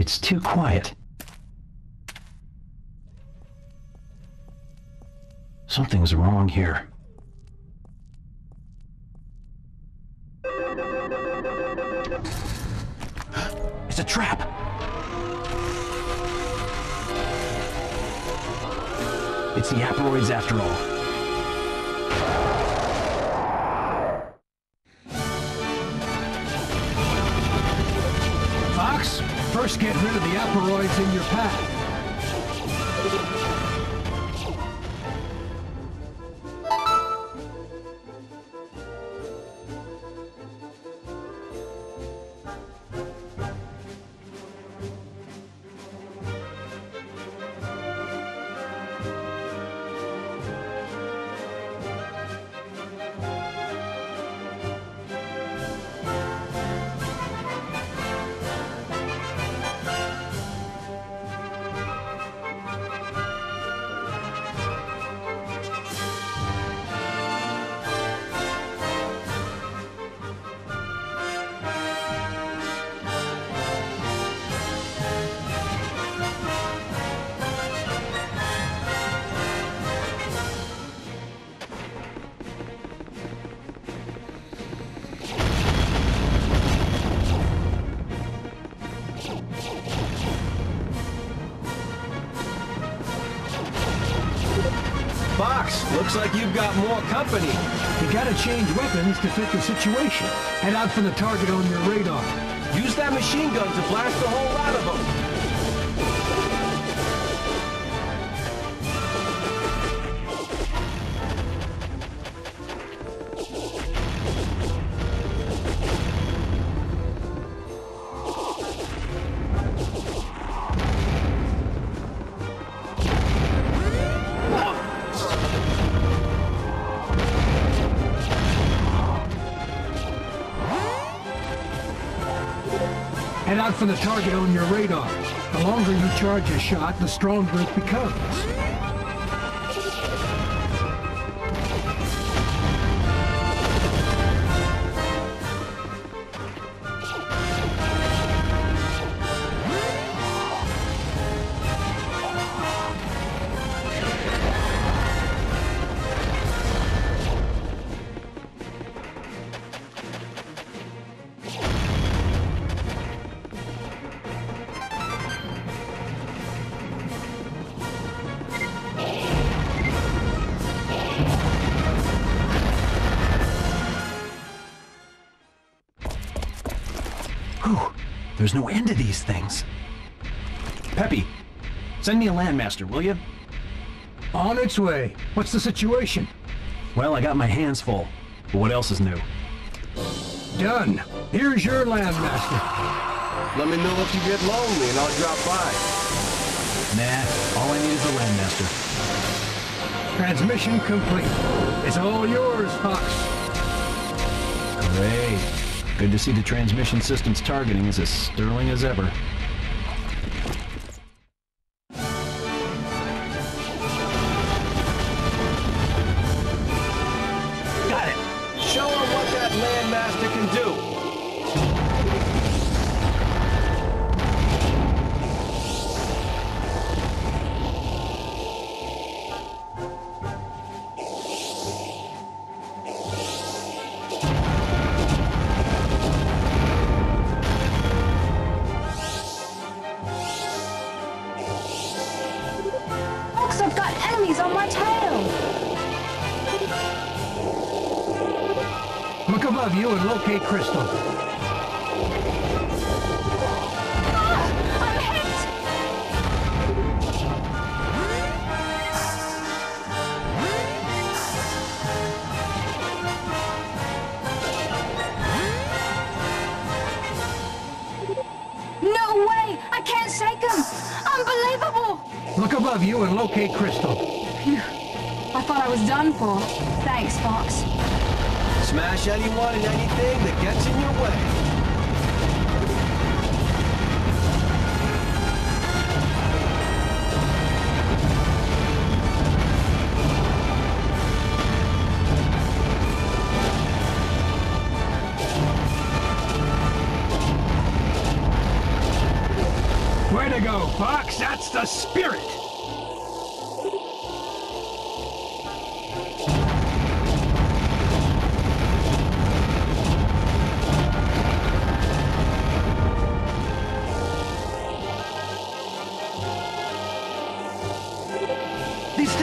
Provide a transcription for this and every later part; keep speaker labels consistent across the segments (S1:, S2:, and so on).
S1: It's too quiet. Something's wrong here. It's a trap! It's the Aparoids after all.
S2: In your path.
S3: Looks like you've got more company.
S2: You gotta change weapons to fit the situation. Head out for the target on your radar.
S3: Use that machine gun to blast the whole lot of them.
S2: Head out for the target on your radar. The longer you charge a shot, the stronger it becomes.
S1: There's no end to these things. Peppy, send me a landmaster, will you?
S2: On its way. What's the situation?
S1: Well, I got my hands full. But what else is new?
S2: Done. Here's your landmaster.
S3: Let me know if you get lonely and I'll drop by.
S1: Nah, all I need is a landmaster.
S2: Transmission complete. It's all yours, Fox.
S1: Great. Good to see the transmission system's targeting is as sterling as ever.
S2: Look above you and locate
S4: Krystal. I'm hit! No way! I can't shake him! Unbelievable!
S2: Look above you and locate Krystal.
S4: Phew. I thought I was done for. Thanks, Fox.
S3: Smash anyone and anything that gets in your way.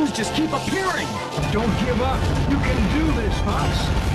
S1: Things just keep appearing!
S2: Don't give up. You can do this, Fox.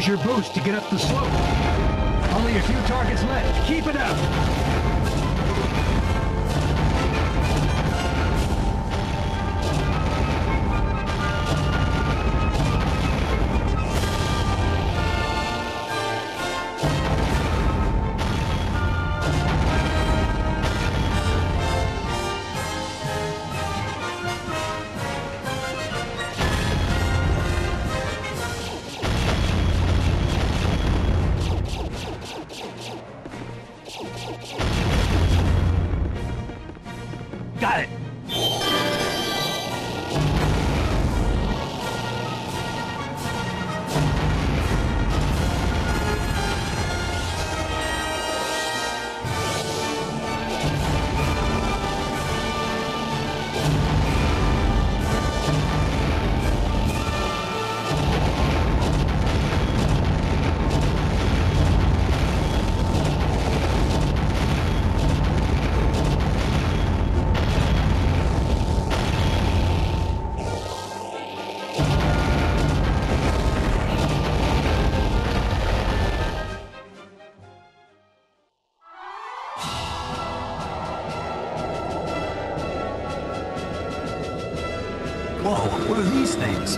S2: Use your boost to get up the slope. Only a few targets left. Keep it up.
S1: Whoa, what are these things?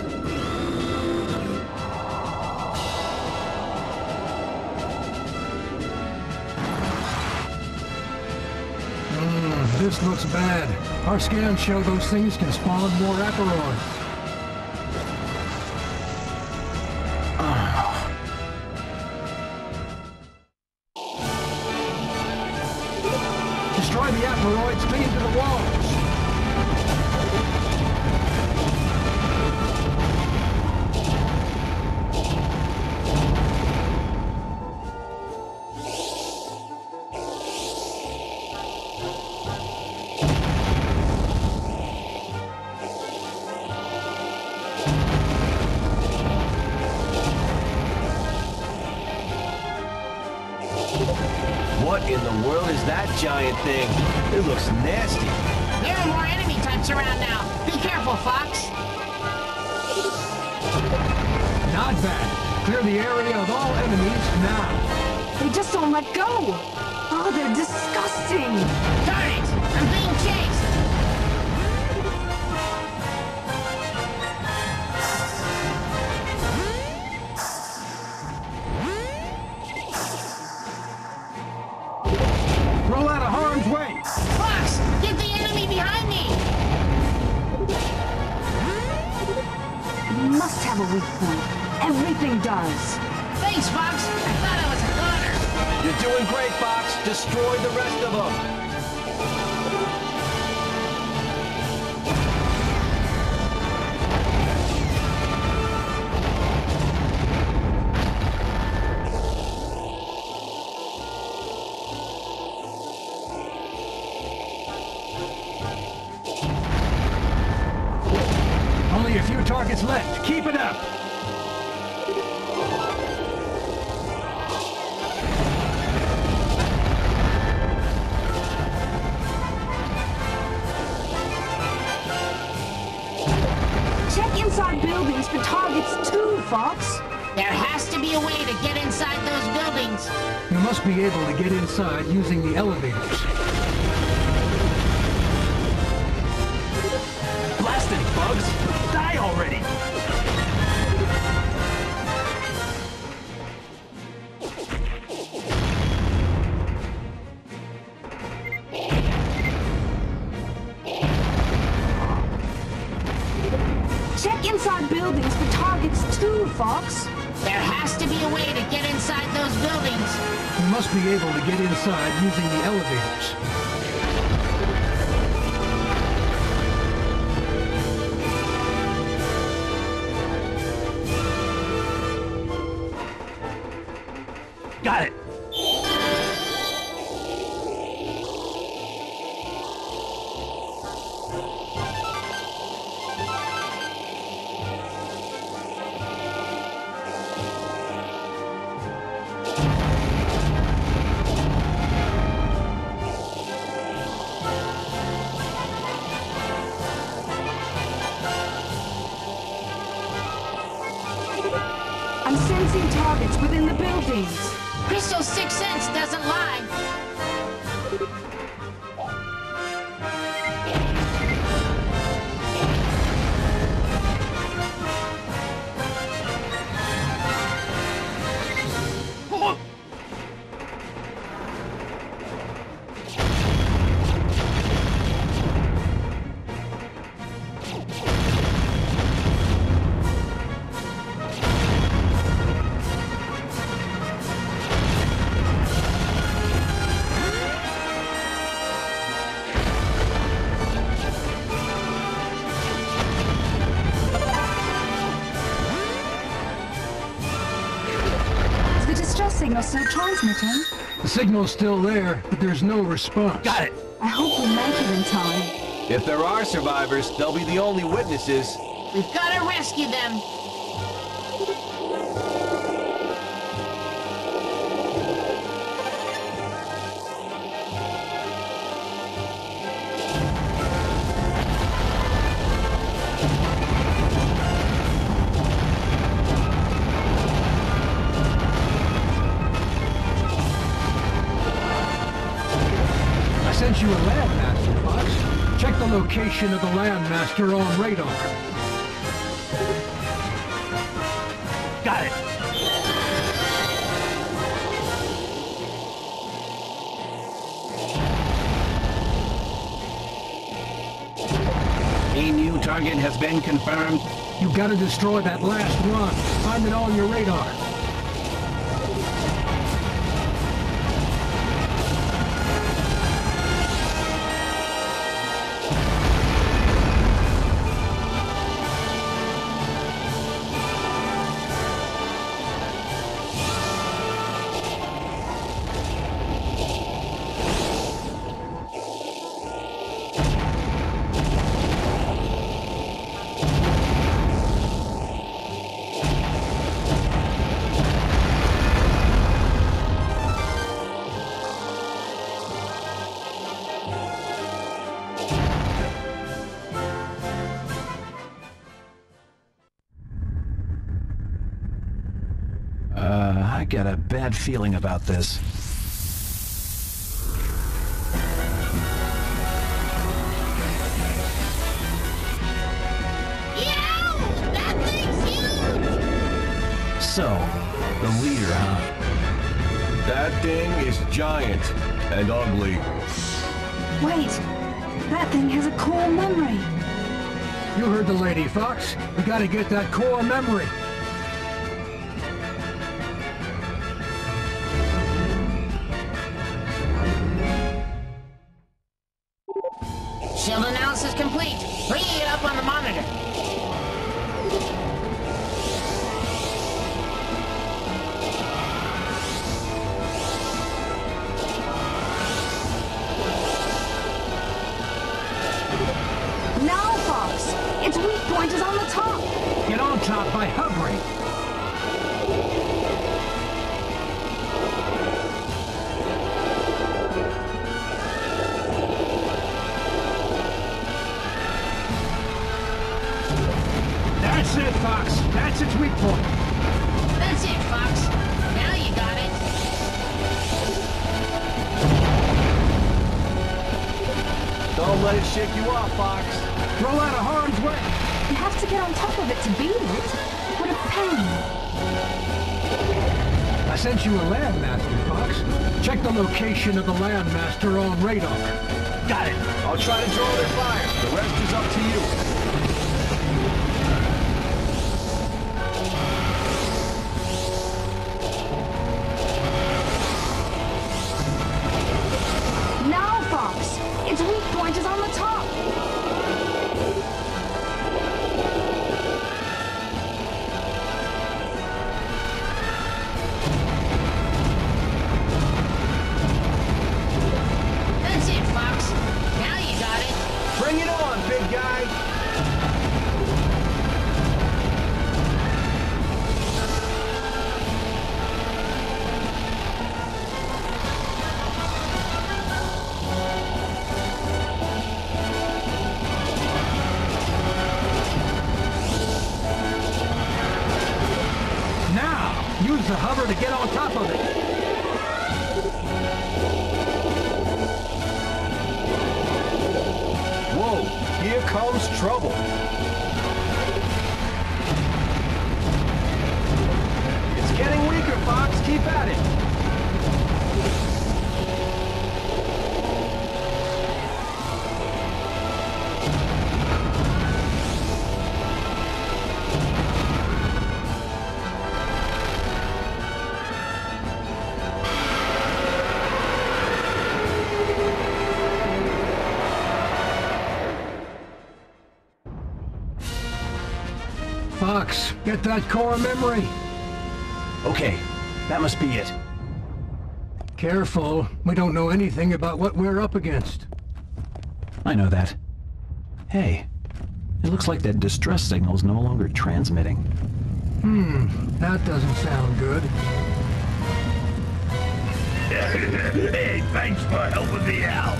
S2: Hmm, this looks bad. Our scans show those things can spawn more
S3: Aparoids. Giant thing? It looks nasty.
S5: There are more enemy types around now. Be careful, Fox.
S2: Not bad. Clear the area of all enemies now.
S4: They just don't let go. Oh, they're disgusting.
S5: Darn
S3: Destroy the rest of them.
S2: Only a few targets left. Keep it up.
S4: Buildings for targets too, Fox.
S5: There has to be a way to get inside those buildings.
S2: You must be able to get inside using the elevators.
S1: Blasted bugs! Die already!
S4: Fox.
S5: There has to be a way to get inside those buildings.
S2: You must be able to get inside using the elevators. Signal's still there, but there's no response.
S1: Got it!
S4: I hope we make it in time.
S3: If there are survivors, they'll be the only witnesses.
S5: We've got to rescue them.
S2: Location of the Landmaster on radar.
S1: Got it! A new target has been confirmed.
S2: You gotta destroy that last one. Find it on your radar.
S1: Got a bad feeling about this.
S5: Yow! That thing's huge!
S1: So, the leader, huh?
S3: That thing is giant and ugly.
S4: Wait, that thing has a core memory.
S2: You heard the lady, Fox. We gotta get that core memory. Sent you a landmaster, Fox. Check the location of the landmaster on radar.
S3: Got it. I'll try to draw their fire. The rest is up to you.
S2: To get on
S3: Fox,
S2: get that core memory.
S1: Okay, that must be it.
S2: Careful, we don't know anything about what we're up against.
S1: I know that. Hey, it looks like that distress signal is no longer transmitting.
S2: Hmm, that doesn't sound good.
S6: Hey, thanks for helping me out.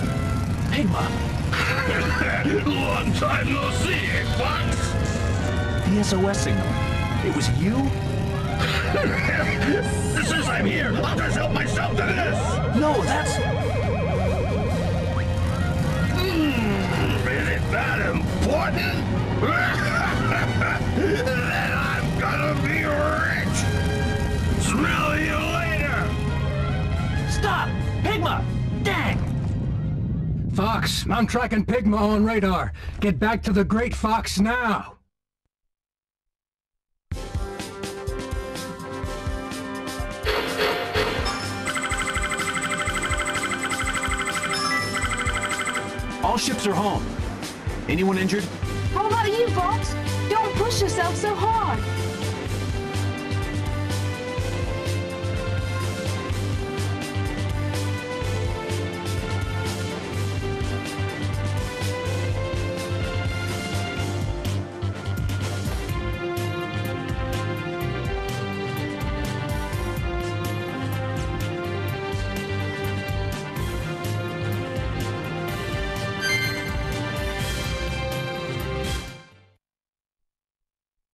S1: Hey, Pigma!
S6: Long time no see, Fox.
S1: The SOS signal. It was you?
S6: Since I'm here, I'll just help myself to this.
S1: No, that's...
S6: Hmm, is it that important? then I'm gonna be rich. Smell you later.
S1: Stop! Pigma! Dang!
S2: Fox, I'm tracking Pigma on radar. Get back to the Great Fox now.
S1: All ships are home. Anyone injured?
S4: How about you, Fox? Don't push yourself so hard.